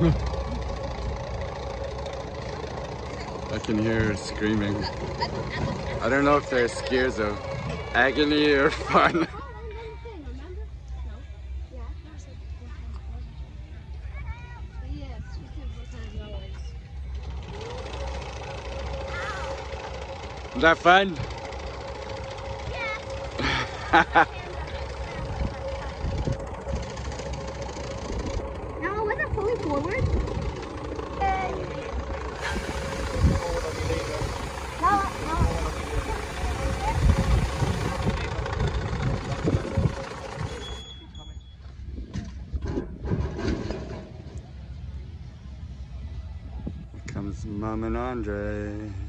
I can hear her screaming. I don't know if they're scares of agony or fun. Is that fun? Now, forward? Here comes Mom and Andre.